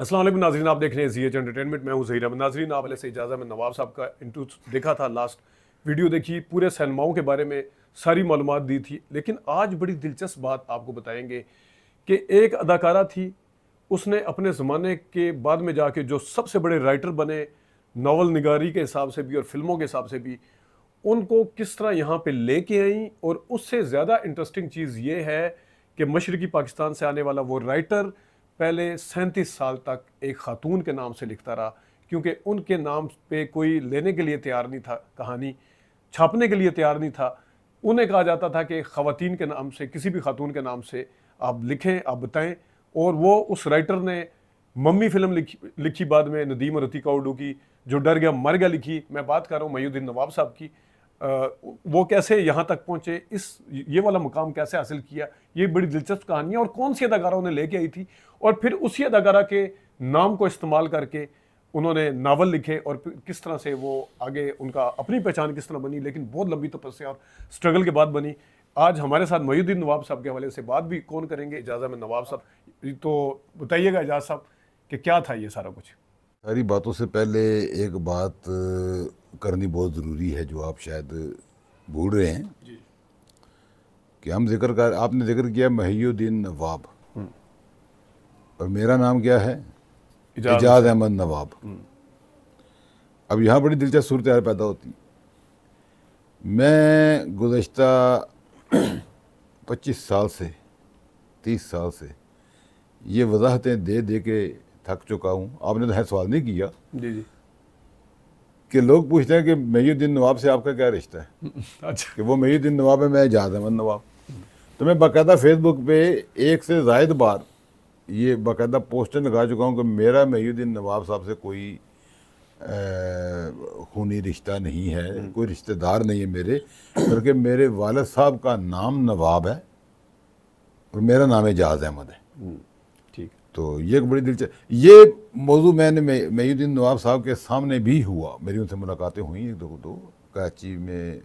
असलम नाजरीन, आप देख रहे हैं जी एच एंटरटेनमेंट मैं हूँ जहीर अहमद नाजरीन। आप से इजाज़त में नवाब साहब का इंटू देखा था लास्ट वीडियो देखी, पूरे सैनमाओं के बारे में सारी मालूम दी थी। लेकिन आज बड़ी दिलचस्प बात आपको बताएँगे कि एक अदाकारा थी, उसने अपने ज़माने के बाद में जाके जो सबसे बड़े राइटर बने नावल निगारी के हिसाब से भी और फ़िल्मों के हिसाब से भी, उनको किस तरह यहाँ पे लेके आई और उससे ज़्यादा इंटरेस्टिंग चीज़ ये है कि मशरकी पाकिस्तान से आने वाला वो राइटर पहले सैंतीस साल तक एक ख़ातून के नाम से लिखता रहा क्योंकि उनके नाम पे कोई लेने के लिए तैयार नहीं था कहानी छापने के लिए तैयार नहीं था। उन्हें कहा जाता था कि ख़वातीन के नाम से किसी भी खातून के नाम से आप लिखें आप बताएँ। और वो उस राइटर ने मम्मी फ़िल्म लिखी लिखी बाद में नदीम और रतीका उर्दू की जो डर गया मर गया लिखी। मैं बात कर रहा हूँ मयूद्दीन नवाब साहब की। आ, वो कैसे यहाँ तक पहुँचे इस ये वाला मुकाम कैसे हासिल किया ये बड़ी दिलचस्प कहानी है और कौन सी अदाकारा उन्हें लेके आई थी? और फिर उसी अदाकारा के नाम को इस्तेमाल करके उन्होंने नावल लिखे और किस तरह से वो आगे उनका अपनी पहचान किस तरह बनी लेकिन बहुत लंबी तपस्या और स्ट्रगल के बाद बनी। आज हमारे साथ मयूद्दीन नवाब साहब के हवाले से बात भी कौन करेंगे? इजाज़त में नवाब साहब। तो बताइएगा एजाज साहब कि क्या था ये सारा कुछ। सारी बातों से पहले एक बात करनी बहुत ज़रूरी है जो आप शायद भूल रहे हैं। जी। कि हम ज़िक्र कर आपने ज़िक्र किया महीउद्दीन नवाब। और मेरा नाम क्या है? इजाज अहमद नवाब। हम्म। अब यहाँ बड़ी दिलचस्प सूरत पैदा होती। मैं गुज्त पच्चीस साल से तीस साल से ये वजाहतें दे दे के थक चुका हूँ। आपने तो है सवाल नहीं किया। जी जी। कि लोग पूछते हैं कि मईउद्दीन नवाब से आपका क्या रिश्ता है? अच्छा। कि वो मईउद्दीन नवाब है मैं एजाज अहमद नवाब। तो मैं बाकायदा फेसबुक पे एक से जायद बार ये बाकायदा पोस्टर लगा चुका हूँ कि मेरा मईउद्दीन नवाब साहब से कोई खूनी रिश्ता नहीं है हम्म। कोई रिश्तेदार नहीं है मेरे बल्कि मेरे वालद साहब का नाम नवाब है और मेरा नाम एजाज अहमद है हम्म। तो ये एक बड़ी दिलचस्प ये मौजू मैंने मईउद्दीन नवाब साहब के सामने भी हुआ मेरी उनसे मुलाकातें हुई एक दो दो कराची में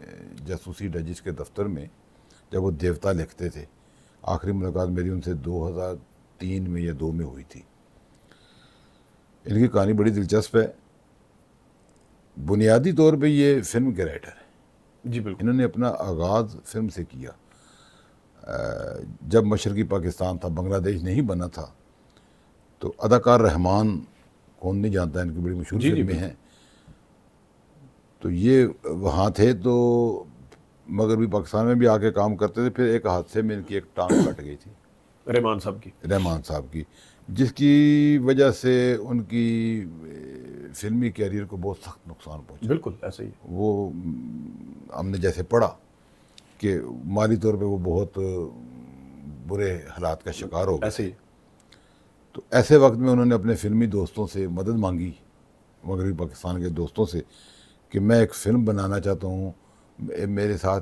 जासूसी डजिस के दफ्तर में जब वो देवता लिखते थे आखिरी मुलाकात मेरी उनसे 2003 में या दो में हुई थी। इनकी कहानी बड़ी दिलचस्प है। बुनियादी तौर पे ये फ़िल्म के राइटर है। जी बिल्कुल। इन्होंने अपना आगाज़ फ़िल्म से किया। जब मशरकी पाकिस्तान था बांग्लादेश नहीं बना था तो अदाकार रहमान कौन नहीं जानता इनकी बड़ी मशहूर फ़िल्में हैं। तो ये वहाँ थे तो मगर भी पाकिस्तान में भी आके काम करते थे फिर एक हादसे में इनकी एक टांग कट गई थी। रहमान साहब की। रहमान साहब की जिसकी वजह से उनकी फिल्मी कैरियर को बहुत सख्त नुकसान पहुँचा। बिल्कुल ऐसे ही वो हमने जैसे पढ़ा कि माली तौर पे वो बहुत बुरे हालात का शिकार हो गए ऐसे ही तो ऐसे वक्त में उन्होंने अपने फिल्मी दोस्तों से मदद मांगी मगरबी पाकिस्तान के दोस्तों से कि मैं एक फ़िल्म बनाना चाहता हूँ मेरे साथ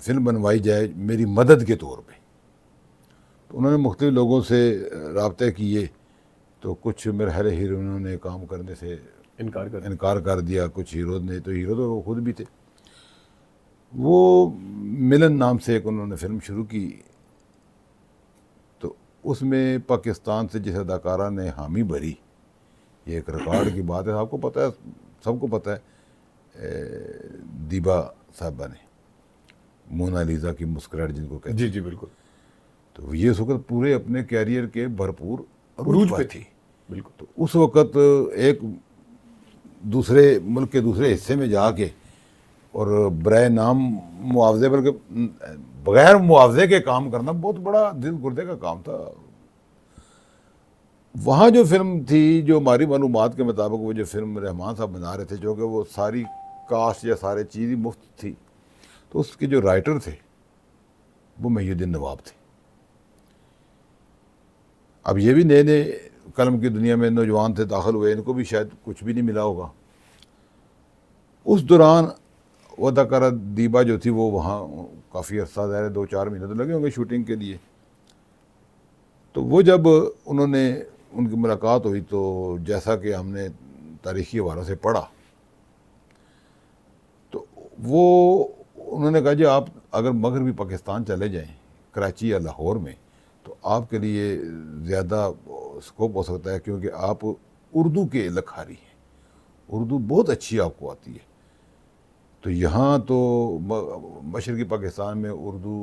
फ़िल्म बनवाई जाए मेरी मदद के तौर पे। तो उन्होंने मुख्तु लोगों से रबते किए तो कुछ मेरे हरे हीरोइनों ने काम करने से इनकार कर इनकार कर दिया कुछ हीरो ने तो हीरो तो वो खुद भी थे। वो मिलन नाम से एक उन्होंने फ़िल्म शुरू की। तो उसमें पाकिस्तान से जिस अदाकारा ने हामी भरी ये एक रिकॉर्ड की बात है आपको पता है सबको पता है दीबा साहबा ने मोनालिजा की मुस्कुराहट जिनको कहते जी जी बिल्कुल। तो ये उस वक्त पूरे अपने कैरियर के भरपूर अरूज पे थी। बिल्कुल। तो उस वक्त एक दूसरे मुल्क के दूसरे हिस्से में जाके और बर नाम मुआवजे बल्कि बगैर मुआवजे के काम करना बहुत बड़ा दिल गुर्दे का काम था। वहाँ जो फ़िल्म थी जो हमारी मालूम के मुताबिक वो जो फ़िल्म रहमान साहब बना रहे थे जो कि वो सारी कास्ट या सारे चीज़ ही मुफ़्त थी तो उसके जो राइटर थे वो महीउद्दीन नवाब थे। अब ये भी नए नए कलम की दुनिया में नौजवान थे, दाखिल हुए, इनको भी शायद कुछ भी नहीं मिला होगा। उस दौरान वो अदाकारा दीबा जो थी वो वहाँ काफ़ी अर्सा ज़ाहिर दो चार महीने तो लगे होंगे शूटिंग के लिए। तो वो जब उन्होंने उनकी मुलाकात हुई तो जैसा कि हमने तारीखी हवालों से पढ़ा तो वो उन्होंने कहा, जी, आप अगर मगरबी पाकिस्तान चले जाएँ, कराची या लाहौर में तो आपके लिए ज़्यादा स्कोप हो सकता है क्योंकि आप उर्दू के लखारी हैं। उर्दू बहुत अच्छी आपको आती है। तो यहाँ तो मशरकी पाकिस्तान में उर्दू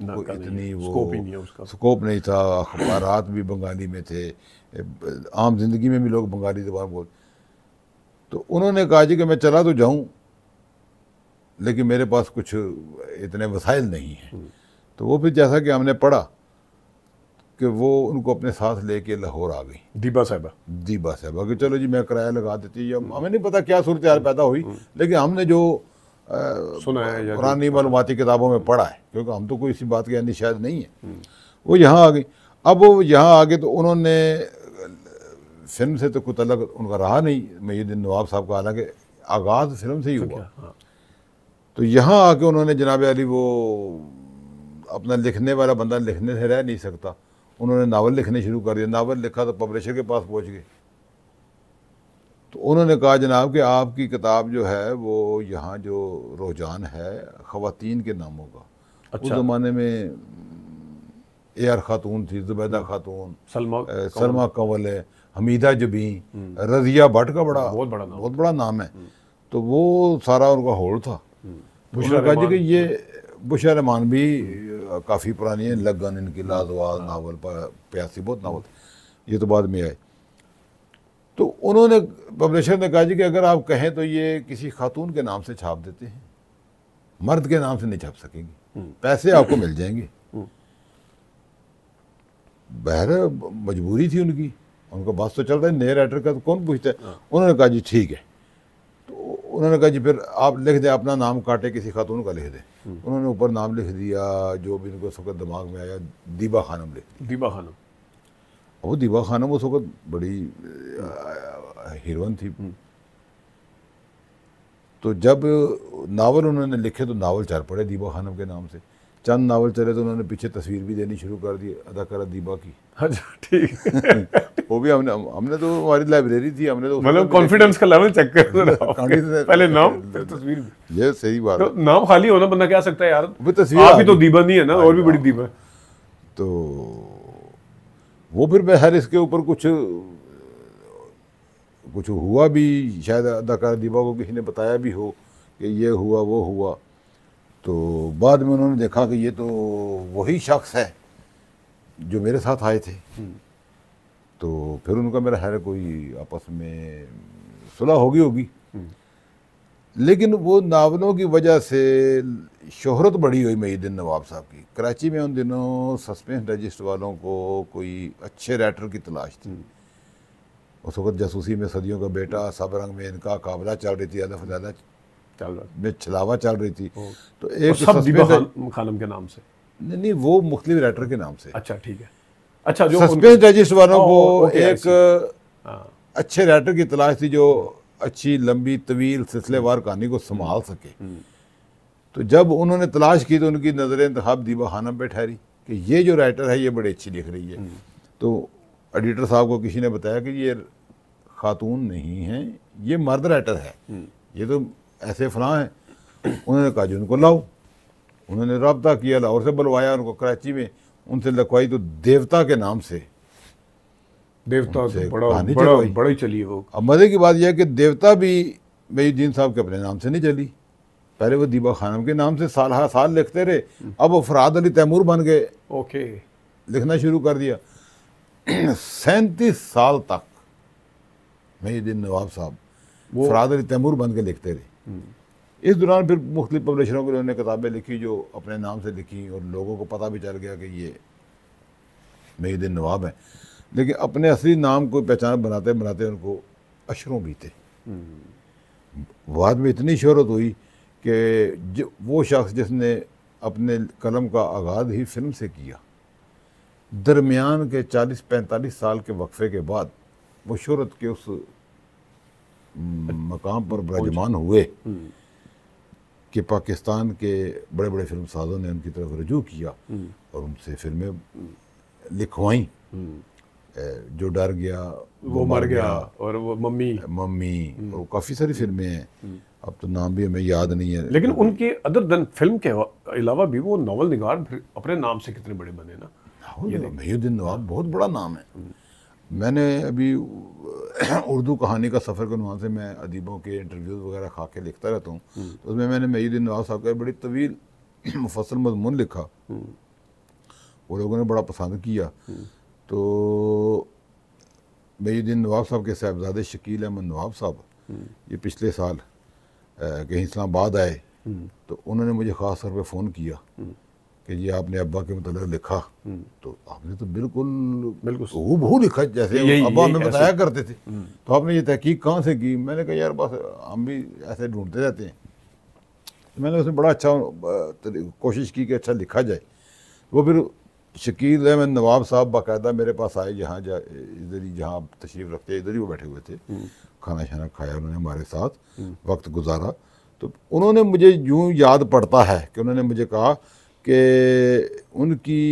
को इतनी वो स्कोप नहीं, उसका। स्कोप नहीं था। अखबार भी बंगाली में थे। आम ज़िंदगी में भी लोग बंगाली जबान बोल तो उन्होंने कहा जी कि मैं चला तो जाऊँ लेकिन मेरे पास कुछ इतने वसाइल नहीं हैं। हम्म। तो वो फिर जैसा कि हमने पढ़ा कि वो उनको अपने साथ लेके लाहौर आ गई दीबा साहबा दीबा साहबा कि चलो जी मैं किराया लगा देती हूँ हमें नहीं पता क्या सूरत हाल पैदा हुई। लेकिन हमने जो सुना है पुरानी मालूमती किताबों में पढ़ा है क्योंकि हम तो कोई इसी बात के यानी शायद नहीं है। वो यहाँ आ गई अब वो यहाँ आ गए तो उन्होंने फ़िल्म से तो कुछ अलग उनका रहा नहीं महीदीन नवाब साहब का हालाँकि आगाज़ फ़िल्म से ही हुआ हाँ। तो यहाँ आके उन्होंने जनाब अली वो अपना लिखने वाला बंदा लिखने से रह नहीं सकता उन्होंने नावल लिखने शुरू कर दिया नावल लिखा तो पब्लिशर के पास पहुँच गए। तो उन्होंने कहा जनाब कि आपकी किताब जो है वो यहाँ जो रुझान है ख़वातीन के नामों का। अच्छा। उस ज़माने में ए आर ख़ातून थी जुबैदा हम्म। ख़ातून सलमा सलमा कंवल है हमीदा जबी हम्म। रजिया भट्ट का बड़ा बहुत बड़ा नाम। बहुत बड़ा नाम है। हम्म। तो वो सारा उनका होल था। बुशरा कहा जी कि ये बुशा रहमान भी काफ़ी पुरानी है लगन इनकी लाजवाब। नावल प्यासी बहुत नावल ये तो बाद में आए तो उन्होंने पब्लिशर ने कहा जी कि अगर आप कहें तो ये किसी खातून के नाम से छाप देते हैं मर्द के नाम से नहीं छाप सकेंगे हम्म। पैसे आपको मिल जाएँगे हम्म। बहर मजबूरी थी उनकी उनका बात तो चल रहा है नए राइटर का तो कौन पूछता है हाँ। उन्होंने कहा जी ठीक है तो उन्होंने कहा जी फिर आप लिख दें अपना नाम काटे किसी खातून का लिख दें। उन्होंने ऊपर नाम लिख दिया जो भी उनको वक्त दिमाग में आया दीबा खानम लिख दीबा खानम। वो दीबा खानम उस वक्त बड़ी हीरोइन थी। तो जब नावल उन्होंने लिखे तो नावल चार पड़े दीबा खानम के नाम से। चंद नावल चले तो उन्होंने पीछे तस्वीर भी देनी शुरू कर दी अदाकारा दीबा की। अच्छा ठीक। वो भी हमने हमने तो हमारी लाइब्रेरी थी हमने तो मतलब कॉन्फिडेंस का लेवल चेक कर पहले नाम तस्वीर। ये सही बात तो नाम खाली होना बंदा क्या सकता है यार? वो तस्वीर आप ही तो दीबा नहीं है ना और भी बड़ी दीबा तो वो फिर बहर इसके ऊपर कुछ कुछ हुआ भी शायद अदाकारा दीबा को किसी ने बताया भी हो कि ये हुआ वो हुआ। तो बाद में उन्होंने देखा कि ये तो वही शख्स है जो मेरे साथ आए थे हम्म। तो फिर उनका मेरा है कोई आपस में सुलह होगी होगी हम्म। लेकिन वो नावलों की वजह से शोहरत बढ़ी हुई मईदीन नवाब साहब की कराची में उन दिनों सस्पेंस रजिस्टर वालों को कोई अच्छे राइटर की तलाश थी हम्म। उस वक्त जासूसी में सदियों का बेटा सब रंग में इनका काबला चल रही थी अदफ चल रहा में छलावा चल रही थी। तो एक सब खानम के नाम से? नहीं नहीं वो मुख्तलिफ़ राइटर के नाम से। अच्छा ठीक है। अच्छा जो सस्पेंस रजिस्ट वालों को एक हाँ। अच्छे राइटर की तलाश थी जो अच्छी लंबी तवील सिलसिलेवार कहानी को संभाल सके। हम्म। तो जब उन्होंने तलाश की तो उनकी नज़र इंतखब दीबा खानम पे ठहरी कि ये जो राइटर है ये बड़ी अच्छी लिख रही है। हम्म। तो एडिटर साहब को किसी ने बताया कि ये खातून नहीं है ये मर्द राइटर है। हम्म। ये तो ऐसे फलां हैं उन्होंने कहा जी उनको लाओ। उन्होंने रबता किया लाहौर से बुलवाया उनको कराची में। उनसे लिखवाई तो देवता के नाम से। देवता से बड़ा बड़ा बड़ा चली वो। अब मज़े की बात यह है कि देवता भी मेजुद्दीन साहब के अपने नाम से नहीं चली। पहले वो दीबा खानम के नाम से साल हर साल लिखते रहे। अब वो फराद अली तैमूर बन गए। ओके। लिखना शुरू कर दिया। सैंतीस साल तक मेजुद्दीन नवाब साहब वो फराद अली तैमूर बन के लिखते रहे। इस दौरान फिर मुख्तलिफ़ पब्लिशरों को उन्होंने किताबें लिखी जो अपने नाम से लिखी और लोगों को पता भी चल गया कि ये दिन नवाब हैं। लेकिन अपने असली नाम को पहचान बनाते बनाते उनको अशरों बीते बाद में इतनी शहरत हुई कि वो शख्स जिसने अपने कलम का आगाज़ ही फ़िल्म से किया। दरमियान के 40-45 साल के वक्फे के बाद वो शहरत के उस मकाम पर विराजमान हुए हम्म। कि पाकिस्तान के बड़े बड़े फ़िल्म साजों ने उनकी तरफ़ रजू किया हम्म। और उनसे फ़िल्में लिखवाई। हम्म। जो डर गया वो, वो मर गया गया। और वो मम्मी। मम्मी। और काफ़ी सारी फ़िल्में हैं। अब तो नाम भी हमें याद नहीं है। लेकिन उनके अदर देन फ़िल्म के अलावा भी वो नावल निगार अपने नाम से कितने बड़े बने ना। महीउद्दीन नवाब बहुत बड़ा नाम है। मैंने अभी उर्दू कहानी का सफ़र के नुमान से मैं अदीबों के इंटरव्यूज़ वगैरह खा के लिखता रहता हूँ। तो उसमें मैंने महीउद्दीन नवाब साहब का बड़ी तवील मुफसल मजमून लिखा। वो लोगों ने बड़ा पसंद किया। तो महीउद्दीन नवाब साहब के साहबजादे शकील अहमद नवाब साहब ये पिछले साल कहीं इस्लामाबाद आए। तो उन्होंने मुझे ख़ास तौर पर फ़ोन किया। कि जी आपने अब्बा के मतलब लिखा। तो आपने तो बिल्कुल बिल्कुल। वो बहु लिखा जैसे अब्बा हमें बताया करते थे। तो आपने ये तहकीक कहाँ से की? मैंने कहा यार बस हम भी ऐसे ढूंढते रहते हैं। तो मैंने उसमें बड़ा अच्छा कोशिश की कि अच्छा लिखा जाए। वो फिर शकील अहमद नवाब साहब बाकायदा मेरे पास आए यहाँ जा इधर ही जहाँ आप तशरीफ़ रखते इधर ही वो बैठे हुए थे। खाना शाना खाया उन्होंने हमारे साथ वक्त गुजारा। तो उन्होंने मुझे यूँ याद पड़ता है कि उन्होंने मुझे कहा कि उनकी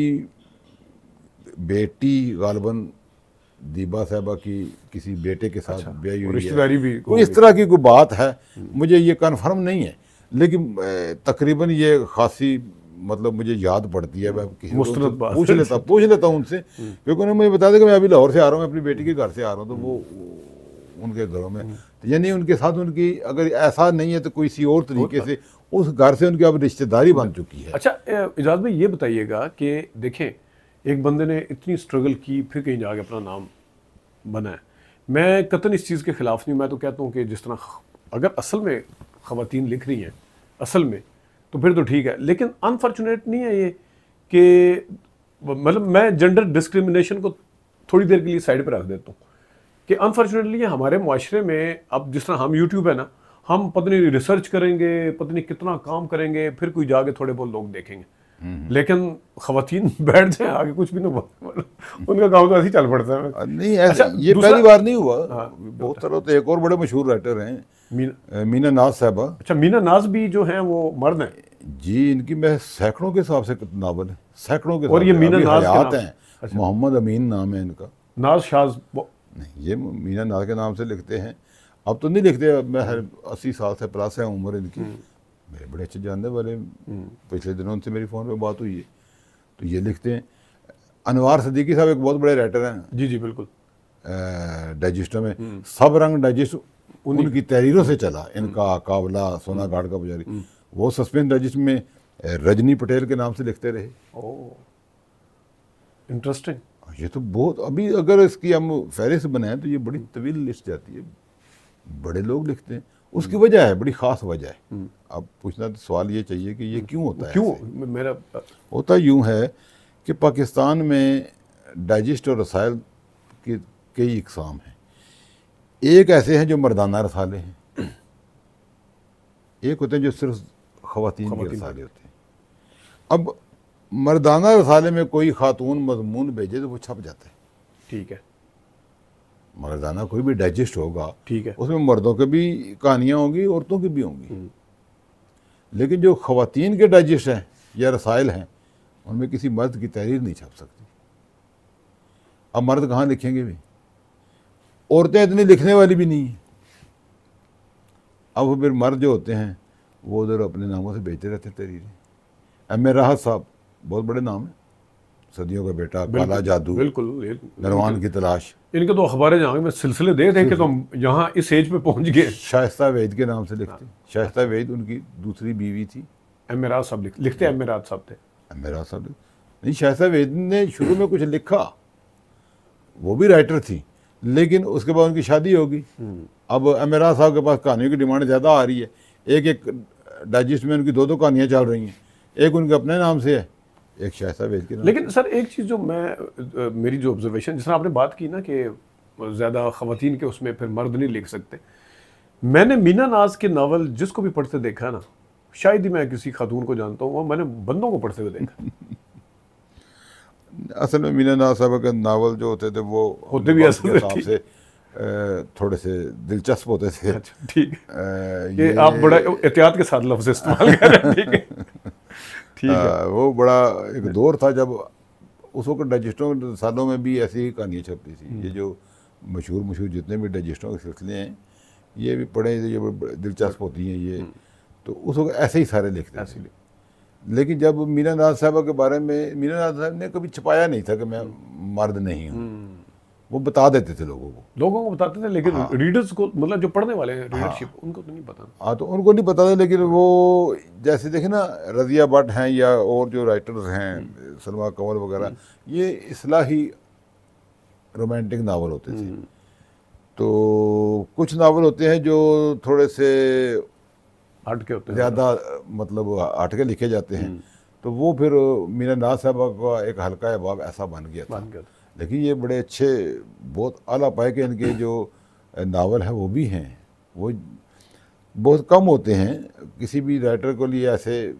बेटी गालबन दीबा साहबा की किसी बेटे के साथ ब्याही हुई है। रिश्तेदारी भी कोई इस तरह की कोई बात है? मुझे ये कन्फर्म नहीं है। लेकिन तकरीबन ये खासी मतलब मुझे याद पड़ती है। मैं किसी पूछ लेता पूछ लेता हूँ उनसे। क्योंकि उन्होंने मुझे बता दिया कि मैं अभी लाहौर से आ रहा हूँ अपनी बेटी के घर से आ रहा हूँ तो वो वो उनके घरों में। तो यानी उनके साथ उनकी अगर ऐसा नहीं है तो कोई सी और तरीके से उस घर से उनकी अब रिश्तेदारी बन चुकी है। अच्छा इजाज भाई, ये बताइएगा कि देखें, एक बंदे ने इतनी स्ट्रगल की, फिर कहीं जाके अपना नाम बनाया मैं कतन इस चीज़ के ख़िलाफ़ नहीं, मैं तो कहता हूँ कि जिस तरह अगर असल में ख़वातीन लिख रही हैं, असल में तो फिर तो ठीक है। लेकिन अनफॉर्चुनेट नहीं है ये कि मतलब मैं जेंडर डिस्क्रिमिनेशन को थोड़ी देर के लिए साइड पर रख देता हूँ कि अनफॉर्चुनेटली हमारे माशरे में, अब जिस तरह हम यूट्यूब है ना हम पत्नी रिसर्च करेंगे पत्नी कितना काम करेंगे फिर कोई जाके थोड़े बहुत लोग देखेंगे। लेकिन खातन बैठ जाए आगे कुछ भी ना उनका काम तो ऐसे ही चल पड़ता है। नहीं ऐसा अच्छा, ये पहली बार नहीं हुआ। बहुत तरह तो एक और बड़े मशहूर राइटर हैं। मीना मीना नाज साहबा। अच्छा मीना नाज भी जो हैं वो मर्द हैं। जी इनकी मैं सैकड़ों के हिसाब से नावल है। सैकड़ों के और ये मीना नाज हयात हैं। मोहम्मद अमीन नाम है इनका। नाज शाज वो- नहीं ये मीना नाज के नाम से लिखते हैं। अब तो नहीं लिखते अब मैं हर अस्सी साल से प्लस है उम्र इनकी। मेरे बड़े अच्छे जानने वाले। पिछले दिनों उनसे मेरी फ़ोन पे बात हुई है। तो ये लिखते हैं अनवार सदीकी साहब एक बहुत बड़े राइटर हैं। जी जी बिल्कुल। डाइजेस्टर में सब रंग डाइजेस्ट उनकी तहरीरों से चला। इनका कावला सोना घाट का पुजारी। वो सस्पेंस डाइजेस्ट में रजनी पटेल के नाम से लिखते रहे। इंटरेस्टिंग ये तो बहुत अभी अगर इसकी हम फहरिस्त बनाएँ तो ये बड़ी तवील लिस्ट जाती है। बड़े लोग लिखते हैं। उसकी वजह है बड़ी ख़ास वजह है। अब पूछना तो सवाल ये चाहिए कि ये क्यों होता है क्यों? मेरा होता यूँ है कि पाकिस्तान में डाइजेस्ट और रसायल के कई इकसाम हैं। एक ऐसे हैं जो मर्दाना रसाले हैं। एक होते हैं जो सिर्फ़ खवातीन के रसाले होते हैं। अब मर्दाना रसाले में कोई खातून मजमून भेजे तो वो छप जाता है। ठीक है। मर्दाना कोई भी डाइजेस्ट होगा ठीक है। उसमें मर्दों की भी कहानियाँ होंगी औरतों की भी होंगी। लेकिन जो खवातीन के डाइजेस्ट हैं या रसायल हैं उनमें किसी मर्द की तहरीर नहीं छप सकती। अब मर्द कहाँ लिखेंगे भी? औरतें इतनी लिखने वाली भी नहीं हैं। अब फिर मर्द जो होते हैं वो उधर अपने नामों से बेचते रहते तहरीरें। एम ए राहत साहब बहुत बड़े नाम है। सदियों का बेटा काला जादू बिल्कुल नरवान की तलाश। इनके तो अखबारें जहाँ मैं सिलसिले देख देख के तो हम यहाँ इस एज पे पहुँच गए। शाइस्ता वैद के नाम से लिखते शाइस्ता वैद उनकी दूसरी बीवी थी। एमेराज साहब लिख, लिखते एमेराज साहब थे। मेरा साहब नहीं शाइस्ता वैद ने शुरू में कुछ लिखा वो भी राइटर थी लेकिन उसके बाद उनकी शादी होगी अब अमेरा साहब के पास कहानियों की डिमांड ज़्यादा आ रही है। एक एक डाइजेस्ट में उनकी दो दो कहानियाँ चल रही हैं। एक उनके अपने नाम से है एक शाइस्ता वैद के लेकिन सर एक चीज़ जो मैं मेरी जो ऑब्जर्वेशन जिस तरह आपने बात की ना कि ज़्यादा खवातीन के उसमें फिर मर्द नहीं लिख सकते। मैंने मीना नाज के नावल जिसको भी पढ़ते देखा ना शायद ही मैं किसी खातून को जानता हूँ वो मैंने बंदों को पढ़ते हुए देखा। असल में मीना नाज साहब के नावल जो होते थे वो होते भी ठीक। से थोड़े से दिलचस्प होते थे। अच्छा ठीक। है अ, ये आप बड़ा एहतियात के साथ लफ्ज इस्तेमाल कर रहे हैं ठीक है। ठीक है। वो बड़ा एक दौर था जब उस वक्त डाइजेस्टों सालों में भी ऐसी ही कहानियाँ छपती थी। ये जो मशहूर मशहूर जितने भी डाइजेस्टों के सिलसिले हैं ये भी पढ़े ये दिलचस्प होती हैं ये। तो उस वक्त ऐसे ही सारे लिखते थे। लेकिन जब मीना नाथ साहब के बारे में मीना नाथ साहब ने कभी छुपाया नहीं था कि मैं मर्द नहीं हूँ। वो बता देते थे लोगों को। लोगों को बताते थे लेकिन हाँ। रीडर्स को मतलब जो पढ़ने वाले हैं रीडरशिप हाँ। उनको तो नहीं पता हाँ तो उनको नहीं पता था लेकिन वो जैसे देखे ना रजिया भट्ट हैं या और जो राइटर्स हैं सलमा कंवल वगैरह ये इस्लाही रोमांटिक नावल होते थे। तो कुछ नावल होते हैं जो थोड़े से हट के होते हैं। ज़्यादा मतलब हटके लिखे जाते हैं। तो वो फिर मीना नाथ साहब का एक हल्का अहबाब ऐसा बन गया था। लेकिन ये बड़े अच्छे बहुत आला पाए के इनके जो नावल हैं वो भी हैं। वो बहुत कम होते हैं। किसी भी राइटर को लिए ऐसे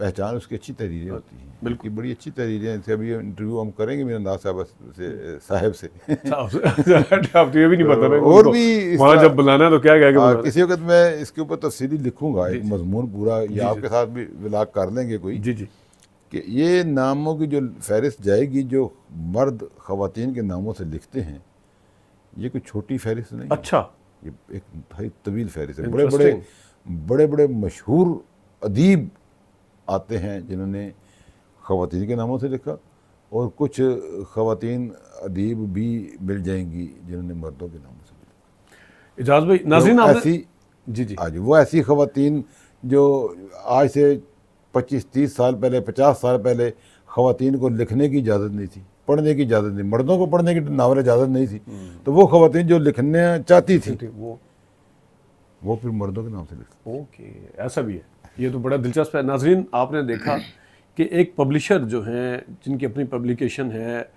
पहचान उसकी अच्छी तहरीरें होती हैं। बिल्कुल। बड़ी अच्छी तहरीरें हैं अभी इंटरव्यू हम करेंगे मेरा नाथ साहब से साहब से। अब तो ये भी नहीं पता ना और भी वहाँ जब बुलाना तो क्या क्या हाँ, किसी वक्त मैं इसके ऊपर तफसीली लिखूँगा एक मजमून पूरा या आपके साथ भी विलाक कर लेंगे कोई। जी जी। कि ये नामों की जो फहरिस्त जाएगी जो मर्द खवातीन के नामों से लिखते हैं ये कोई छोटी फहरिस्त नहीं अच्छा। ये एक भाई तवील फहरिस्त है। बड़े बड़े बड़े बड़े मशहूर अदीब आते हैं जिन्होंने खवातीन के नामों से लिखा और कुछ खवातीन अदीब भी मिल जाएँगी जिन्होंने मर्दों के नामों से लिखा। इजाज भाई नाजरीन तो ऐसी जी जी। आज वो ऐसी खवातीन जो आज से 25-30 साल पहले 50 साल पहले खवातीन को लिखने की इजाज़त नहीं थी पढ़ने की इजाज़त नहीं मर्दों को पढ़ने की नावल इजाज़त नहीं थी। तो वो खवातीन जो लिखने चाहती थी वो वो फिर मर्दों के नाम से लिखती ओके ऐसा भी है। ये तो बड़ा दिलचस्प है। नाजरीन आपने देखा कि एक पब्लिशर जो हैं जिनकी अपनी पब्लिकेशन है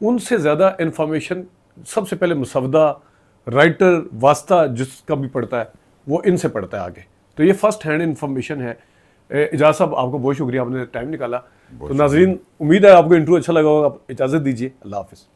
उनसे ज़्यादा इन्फॉर्मेशन सबसे पहले मुसवदा राइटर वास्ता जिसका भी पढ़ता है वो इनसे पढ़ता है आगे। तो ये फ़र्स्ट हैंड इन्फॉर्मेशन है। ए, इजाज़ साहब आपको बहुत शुक्रिया आपने टाइम निकाला। तो नाजरीन उम्मीद है आपको इंटरव्यू अच्छा लगा होगा आप इजाज़त दीजिए। अल्लाह हाफिज़।